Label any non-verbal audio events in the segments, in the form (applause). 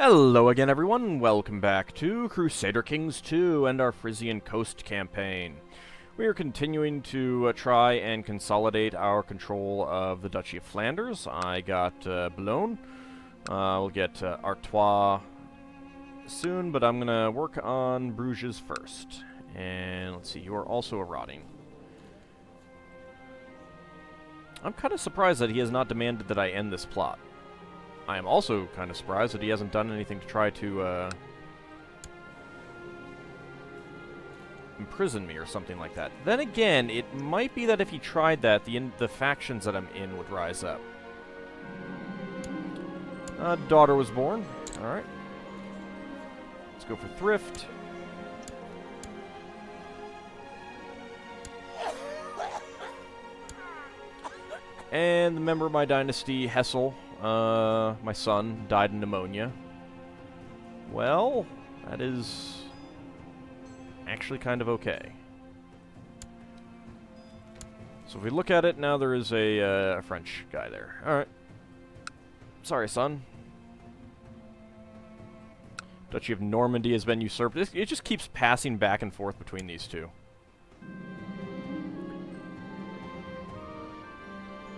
Hello again, everyone. Welcome back to Crusader Kings 2 and our Frisian Coast campaign. We are continuing to uh, try and consolidate our control of the Duchy of Flanders. I got uh, Boulogne. Uh, we'll get uh, Artois soon, but I'm going to work on Bruges first. And let's see, you are also eroding. I'm kind of surprised that he has not demanded that I end this plot. I am also kind of surprised that he hasn't done anything to try to uh, imprison me or something like that. Then again, it might be that if he tried that, the the factions that I'm in would rise up. Uh, daughter was born. All right. Let's go for thrift. And the member of my dynasty, Hessel, uh, my son, died in pneumonia. Well, that is actually kind of okay. So if we look at it, now there is a, uh, French guy there. Alright. Sorry, son. Duchy of Normandy has been usurped. It, it just keeps passing back and forth between these two.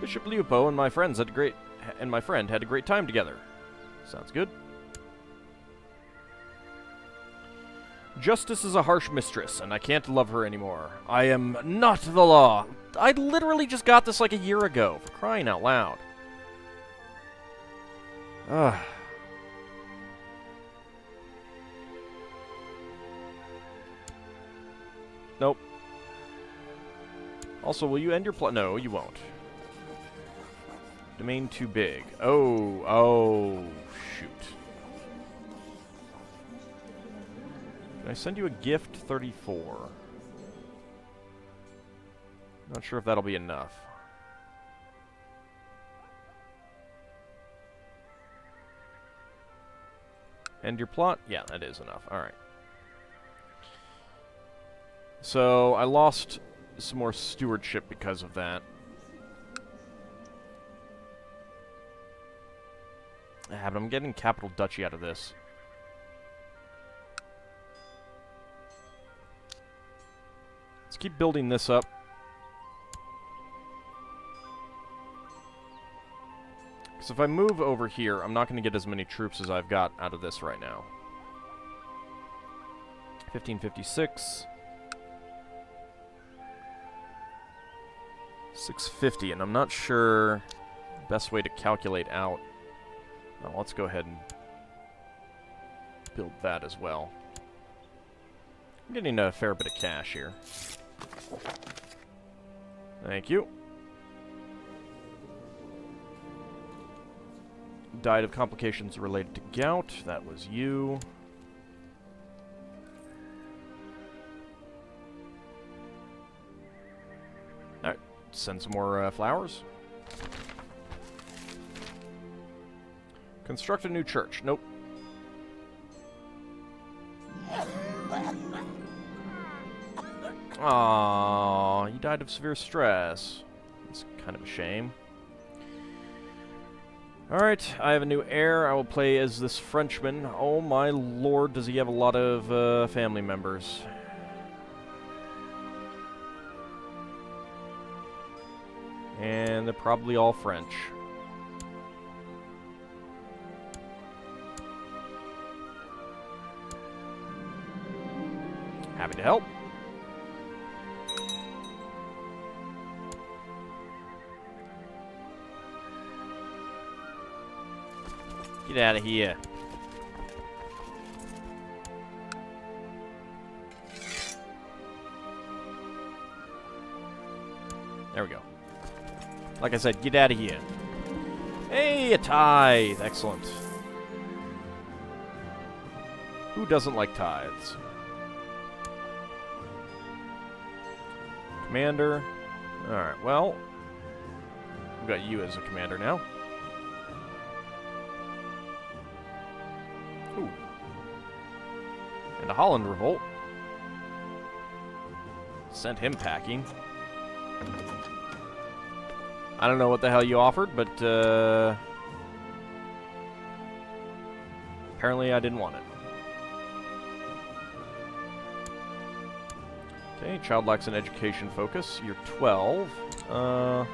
Bishop Leopo and my friends had great and my friend had a great time together. Sounds good. Justice is a harsh mistress, and I can't love her anymore. I am not the law. I literally just got this like a year ago, for crying out loud. Ugh. Nope. Also, will you end your plot? No, you won't. Domain too big. Oh, oh, shoot. Can I send you a gift 34? Not sure if that'll be enough. End your plot? Yeah, that is enough. Alright. So, I lost some more stewardship because of that. But I'm getting Capital Duchy out of this. Let's keep building this up. Because if I move over here, I'm not going to get as many troops as I've got out of this right now. 1556. 650, and I'm not sure best way to calculate out now let's go ahead and build that as well. I'm getting a fair bit of cash here. Thank you. Died of complications related to gout. That was you. Alright, send some more uh, flowers. Construct a new church. Nope. Aww, you died of severe stress. It's kind of a shame. Alright, I have a new heir. I will play as this Frenchman. Oh my lord, does he have a lot of uh, family members. And they're probably all French. To help. Get out of here. There we go. Like I said, get out of here. Hey, a tithe. Excellent. Who doesn't like tithes? Commander. Alright, well. We've got you as a commander now. Ooh. And a Holland revolt. Sent him packing. I don't know what the hell you offered, but, uh... Apparently I didn't want it. Okay, child lacks an education focus. You're 12. Uh,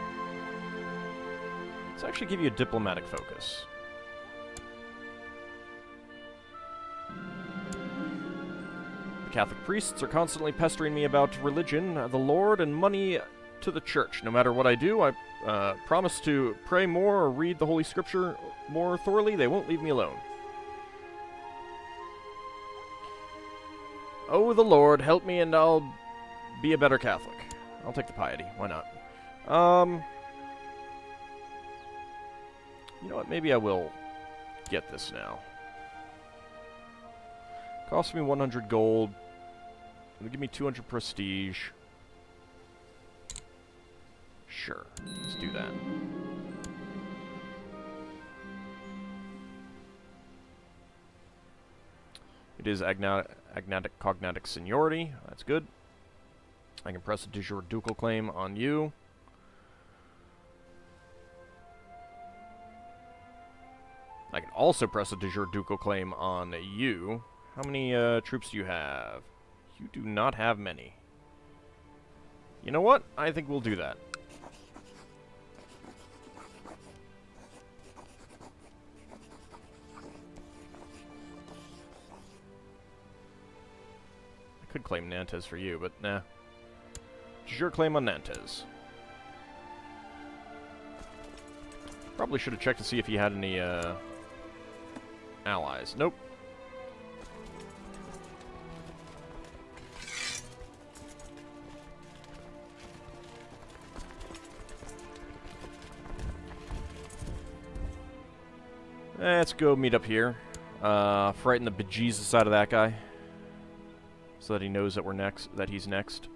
let's actually give you a diplomatic focus. The Catholic priests are constantly pestering me about religion, the Lord, and money to the church. No matter what I do, I uh, promise to pray more or read the Holy Scripture more thoroughly. They won't leave me alone. Oh, the Lord, help me and I'll be a better Catholic. I'll take the piety. Why not? Um, you know what? Maybe I will get this now. Cost me 100 gold. It'll give me 200 prestige. Sure, let's do that. It is agnatic, agnatic cognatic seniority. That's good. I can press a de jure ducal claim on you. I can also press a de jure ducal claim on you. How many uh, troops do you have? You do not have many. You know what? I think we'll do that. I could claim Nantes for you, but nah. Your claim on Nantes. Probably should have checked to see if he had any, uh, allies. Nope. Let's go meet up here. Uh, frighten the bejesus out of that guy. So that he knows that we're next, that he's next.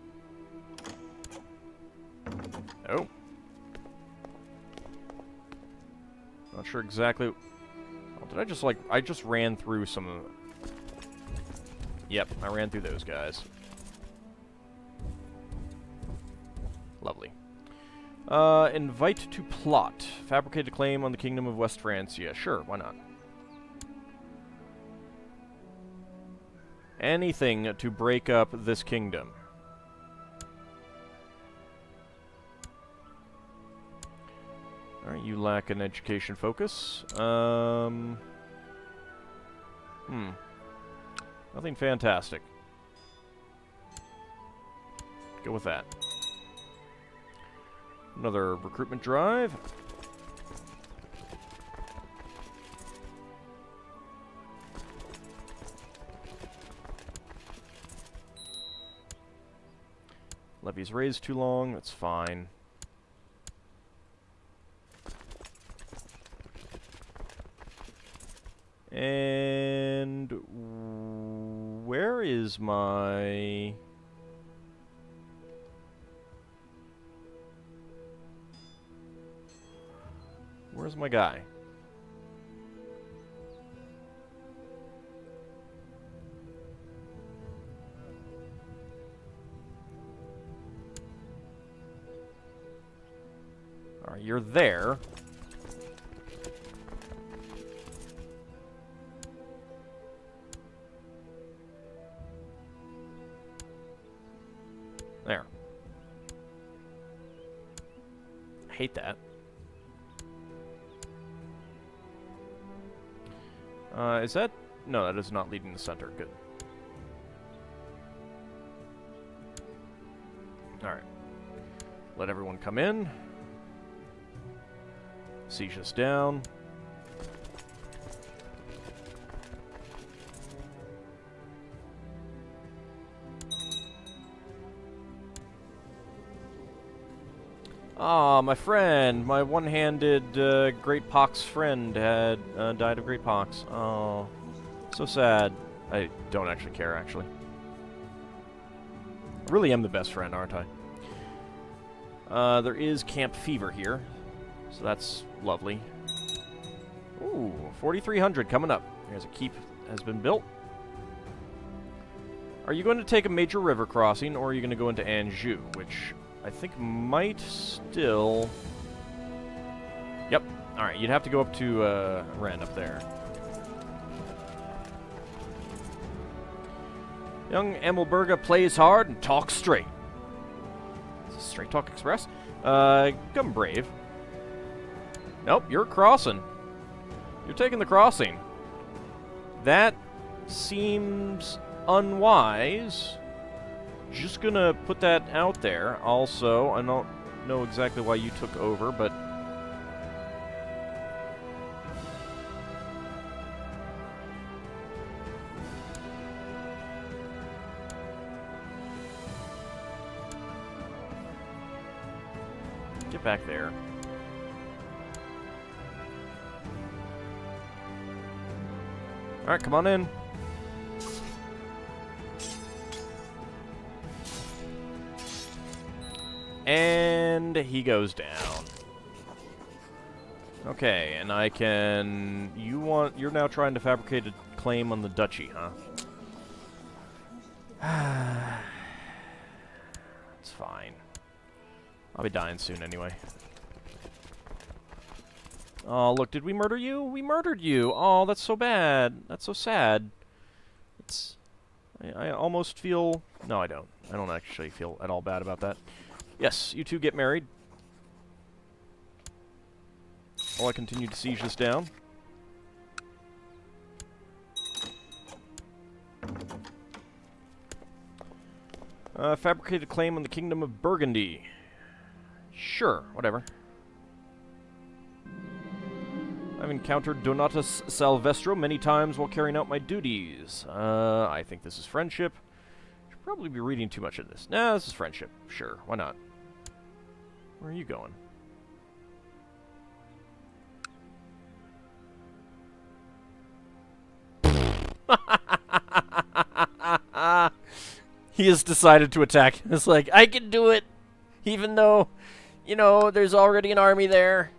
Not sure exactly... Oh, did I just, like... I just ran through some. Yep, I ran through those guys. Lovely. Uh, invite to plot. Fabricate a claim on the Kingdom of West Francia. Sure, why not? Anything to break up this kingdom. You lack an education focus. Um... Hmm. Nothing fantastic. Go with that. Another recruitment drive. Levy's raised too long, that's fine. Where's my guy? Alright, you're there. There. I hate that. Uh, is that... No, that is not leading the center. Good. Alright. Let everyone come in. Siege us down. Ah, my friend, my one-handed uh, Great Pox friend had uh, died of Great Pox. Oh, so sad. I don't actually care, actually. I really am the best friend, aren't I? Uh, there is Camp Fever here, so that's lovely. Ooh, 4,300 coming up. There's a keep has been built. Are you going to take a major river crossing, or are you going to go into Anjou, which I think might still... Yep. Alright, you'd have to go up to uh, Rennes up there. Young Amelberga plays hard and talks straight. Straight Talk Express. Uh, come brave. Nope, you're crossing. You're taking the crossing. That seems unwise. Just gonna put that out there. Also, I don't know exactly why you took over, but Get back there. Alright, come on in. And he goes down. Okay, and I can... You want... You're now trying to fabricate a claim on the duchy, huh? (sighs) it's fine. I'll be dying soon anyway. Oh, look, did we murder you? We murdered you! Oh, that's so bad. That's so sad. It's... I, I almost feel... No, I don't. I don't actually feel at all bad about that. Yes, you two get married. While I continue to siege this down. Uh, fabricated claim on the Kingdom of Burgundy. Sure, whatever. I've encountered Donatus Salvestro many times while carrying out my duties. Uh, I think this is friendship. Should probably be reading too much of this. Nah, this is friendship. Sure, why not? Where are you going? (laughs) he has decided to attack. (laughs) It's like, I can do it, even though you know, there's already an army there.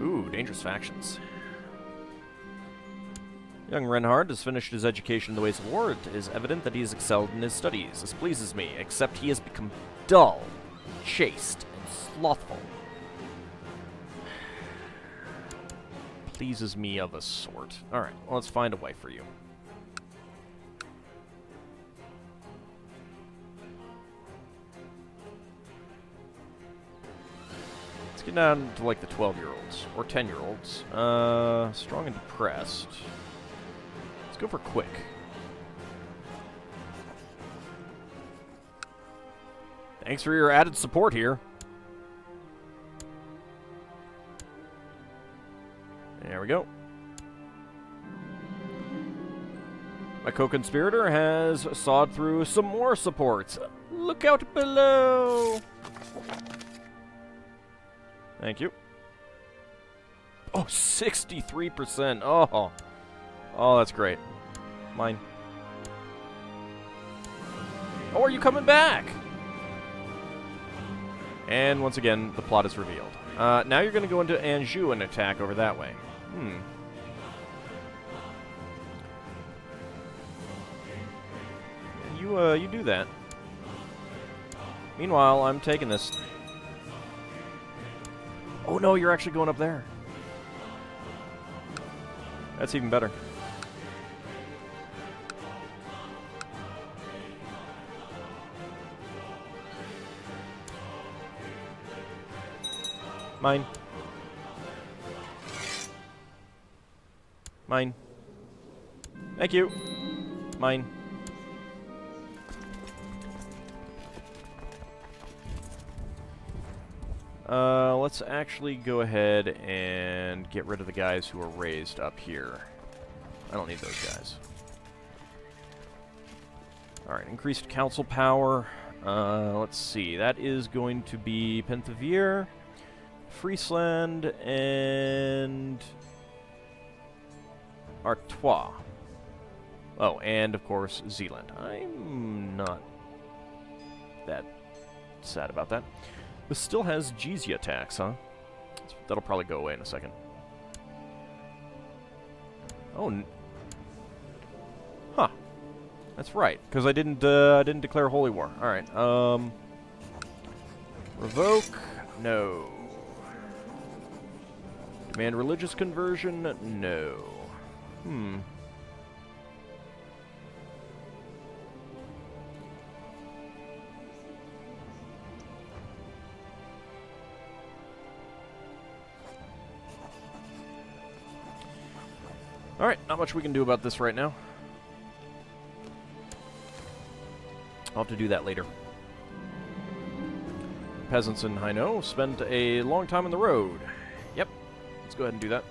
Ooh, dangerous factions. Young Renhard has finished his education in the ways of war. It is evident that he has excelled in his studies. This pleases me, except he has become dull, chaste, and slothful. pleases me of a sort. Alright, well, let's find a wife for you. Let's get down to like the 12-year-olds, or 10-year-olds. Uh, strong and depressed. Let's go for quick. Thanks for your added support here. There we go. My co-conspirator has sawed through some more supports. Look out below! Thank you. Oh, 63%. Oh. Oh, that's great. Mine. Oh, are you coming back? And once again, the plot is revealed. Uh, now you're going to go into Anjou and attack over that way. Hmm. You, uh, you do that. Meanwhile, I'm taking this Oh no, you're actually going up there. That's even better. Mine. Mine. Thank you. Mine. Uh, let's actually go ahead and get rid of the guys who are raised up here. I don't need those guys. Alright, increased council power. Uh, let's see. That is going to be Penthievre, Friesland, and Artois. Oh, and of course, Zealand. I'm not that sad about that. This still has jizya tax, huh? That'll probably go away in a second. Oh, huh? That's right, because I didn't uh, I didn't declare holy war. All right. Um, revoke. No. Demand religious conversion? No. Hmm. Alright, not much we can do about this right now. I'll have to do that later. Peasants in Hainaut spent a long time in the road. Let's go ahead and do that.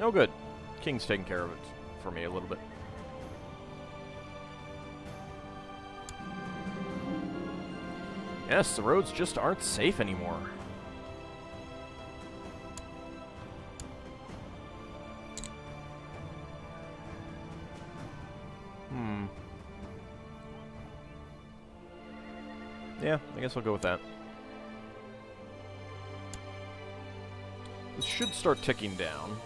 Oh, good. King's taking care of it for me a little bit. Yes, the roads just aren't safe anymore. Hmm. Yeah, I guess I'll go with that. Should start ticking down.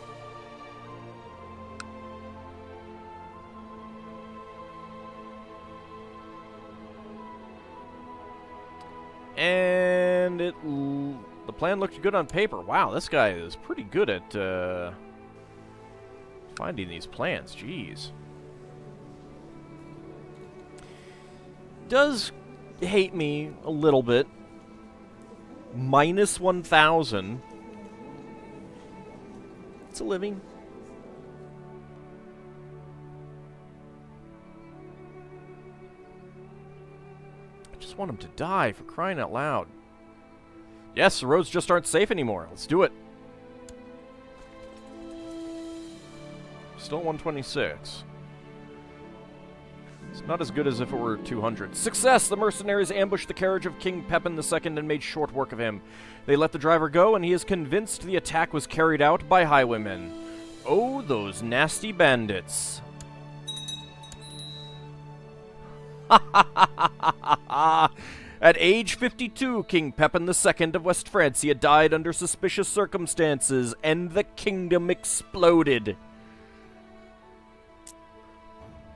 And it the plan looked good on paper. Wow, this guy is pretty good at uh, finding these plans. Jeez. Does hate me a little bit. Minus 1,000. It's a living. I just want him to die, for crying out loud. Yes, the roads just aren't safe anymore. Let's do it. Still 126. Not as good as if it were 200. Success! The mercenaries ambushed the carriage of King Pepin II and made short work of him. They let the driver go, and he is convinced the attack was carried out by highwaymen. Oh, those nasty bandits. (laughs) At age 52, King Pepin II of West Francia died under suspicious circumstances, and the kingdom exploded.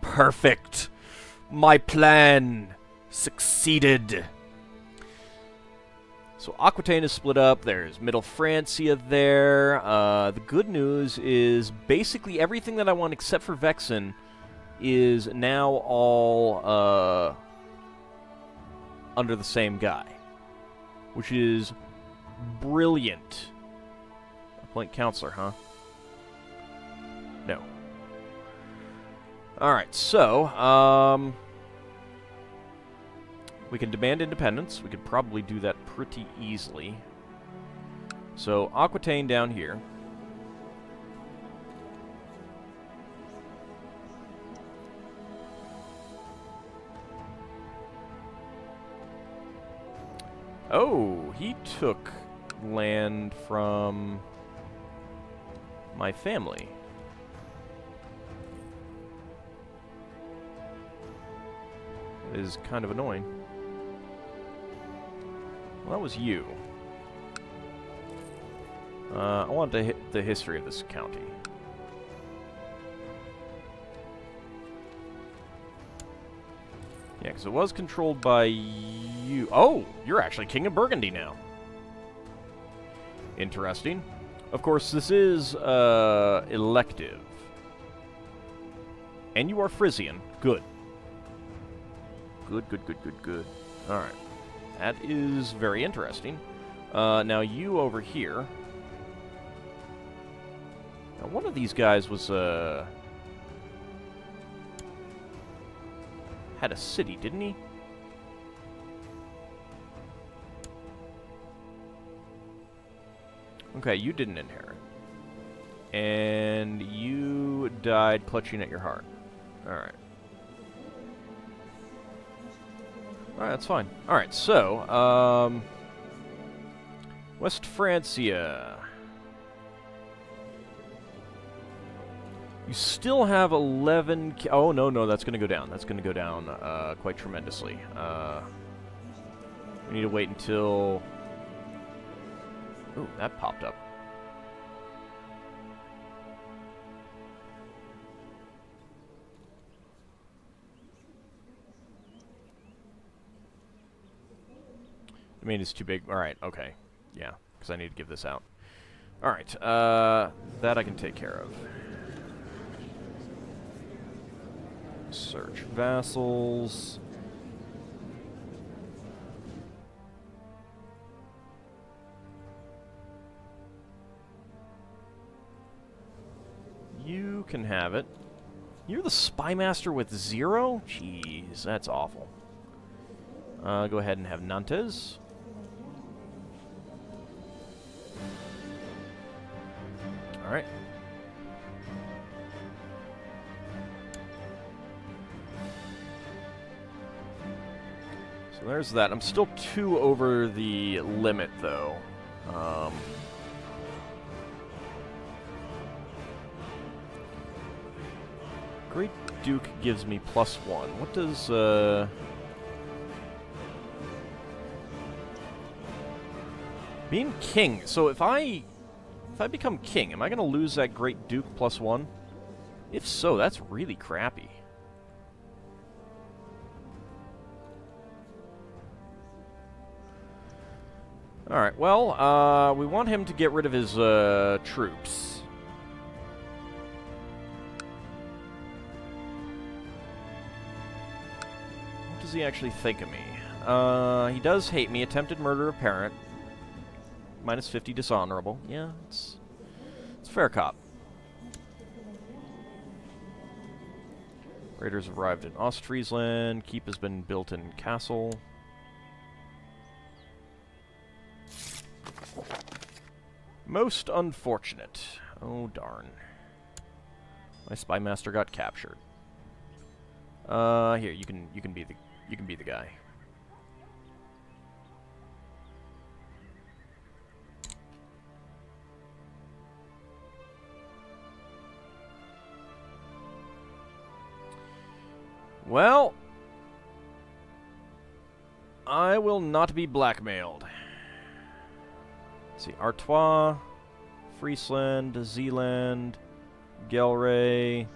Perfect. My plan succeeded. So Aquitaine is split up. There's Middle Francia there. Uh, the good news is basically everything that I want except for Vexin is now all uh, under the same guy, which is brilliant. Appoint counselor, huh? Alright, so, um, we can demand independence. We could probably do that pretty easily. So, Aquitaine down here. Oh, he took land from my family. Is kind of annoying. Well, that was you. Uh, I want to hit the history of this county. Yeah, because it was controlled by you. Oh, you're actually King of Burgundy now. Interesting. Of course, this is uh, elective. And you are Frisian. Good. Good, good, good, good, good. Alright. That is very interesting. Uh, now, you over here... Now, one of these guys was, uh... had a city, didn't he? Okay, you didn't inherit. And you died clutching at your heart. Alright. Alright, that's fine. Alright, so, um... West Francia. You still have 11... Oh, no, no, that's going to go down. That's going to go down uh, quite tremendously. Uh, we need to wait until... Ooh, that popped up. I mean, it's too big. All right, okay. Yeah, because I need to give this out. All right, uh, that I can take care of. Search vassals. You can have it. You're the spy master with zero? Jeez, that's awful. Uh, go ahead and have Nantes. Alright. So there's that. I'm still two over the limit, though. Um, Great Duke gives me plus one. What does, uh... Being king, so if I... If I become king, am I going to lose that Great Duke plus one? If so, that's really crappy. Alright, well, uh, we want him to get rid of his, uh, troops. What does he actually think of me? Uh, he does hate me. Attempted murder of parent. Minus 50 dishonorable. Yeah, it's, it's fair cop. Raiders arrived in Ostfriesland. Keep has been built in castle. Most unfortunate. Oh darn. My spy master got captured. Uh, here you can you can be the you can be the guy. Well, I will not be blackmailed. Let's see, Artois, Friesland, Zealand, Gelre.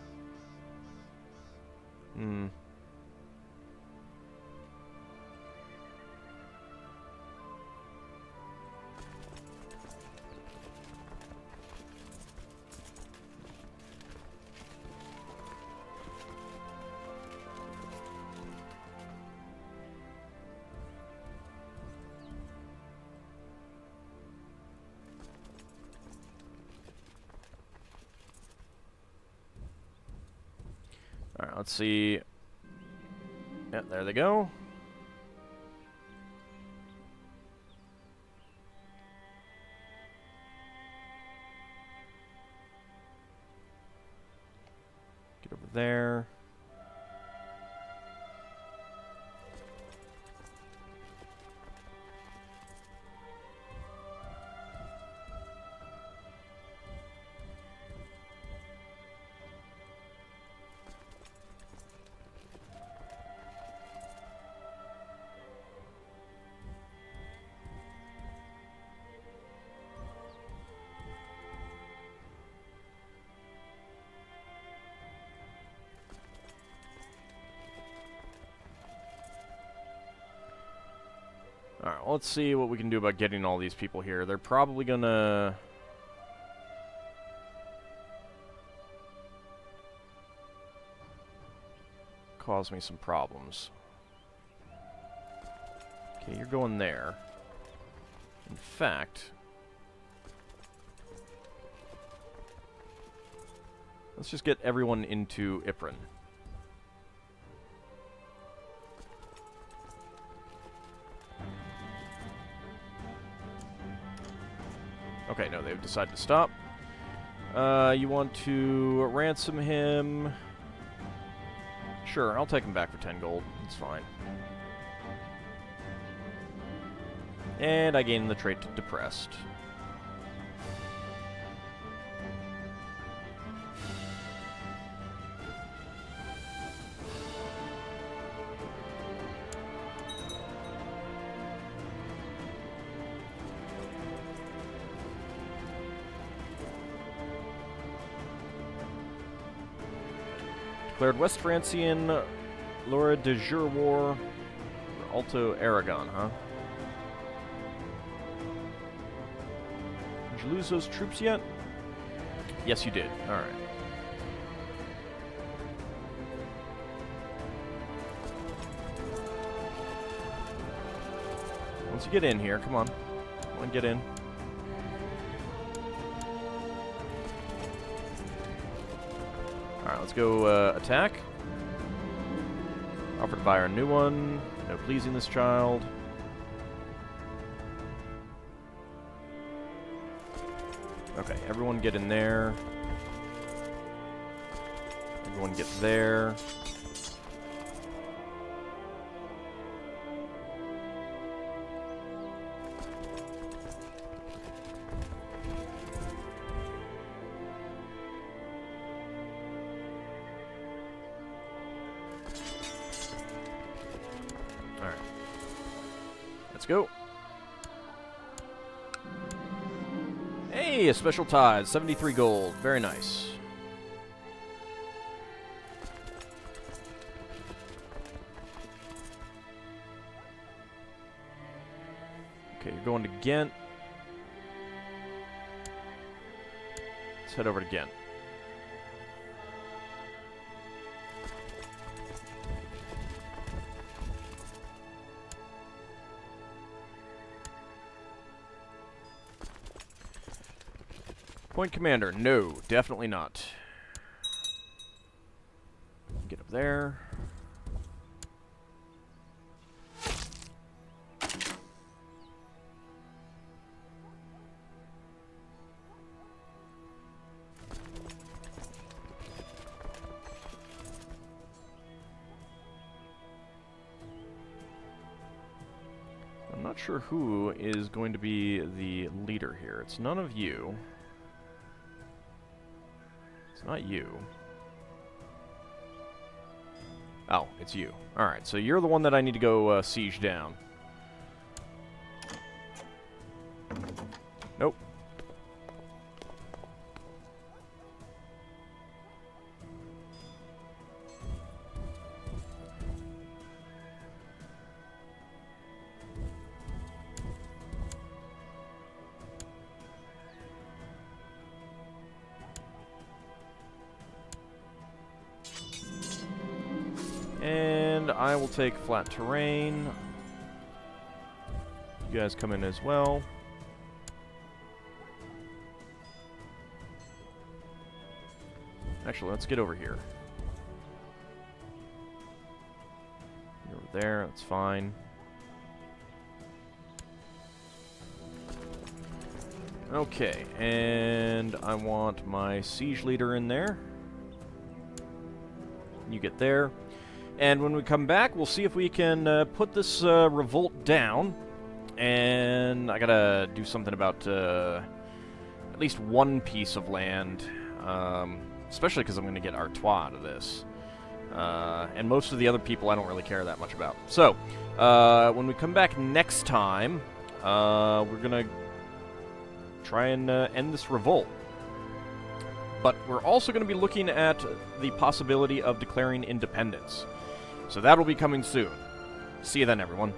Hmm. Let's see. Yeah, there they go. Alright, let's see what we can do about getting all these people here. They're probably gonna... cause me some problems. Okay, you're going there. In fact... Let's just get everyone into Ypres. Okay, no, they've decided to stop. Uh, you want to ransom him? Sure, I'll take him back for 10 gold. It's fine. And I gain the trait Depressed. West Francian Laura de Jure War Alto Aragon, huh? Did you lose those troops yet? Yes, you did. Alright. Once you get in here, come on. Come on, get in. Let's go uh, attack. Offer to buy our new one. No pleasing this child. Okay, everyone get in there. Everyone get there. A special tithe, 73 gold. Very nice. Okay, you're going to Ghent. Let's head over to Ghent. Point commander, no, definitely not. Get up there. I'm not sure who is going to be the leader here. It's none of you. It's not you. Oh, it's you. Alright, so you're the one that I need to go uh, siege down. Take flat terrain. You guys come in as well. Actually, let's get over here. You're over there, that's fine. Okay, and I want my siege leader in there. You get there. And when we come back, we'll see if we can uh, put this uh, revolt down. And I gotta do something about uh, at least one piece of land. Um, especially because I'm to get Artois out of this. Uh, and most of the other people I don't really care that much about. So, uh, when we come back next time, uh, we're to try and end this revolt. But we're also going to be looking at the possibility of declaring independence. So that'll be coming soon. See you then, everyone.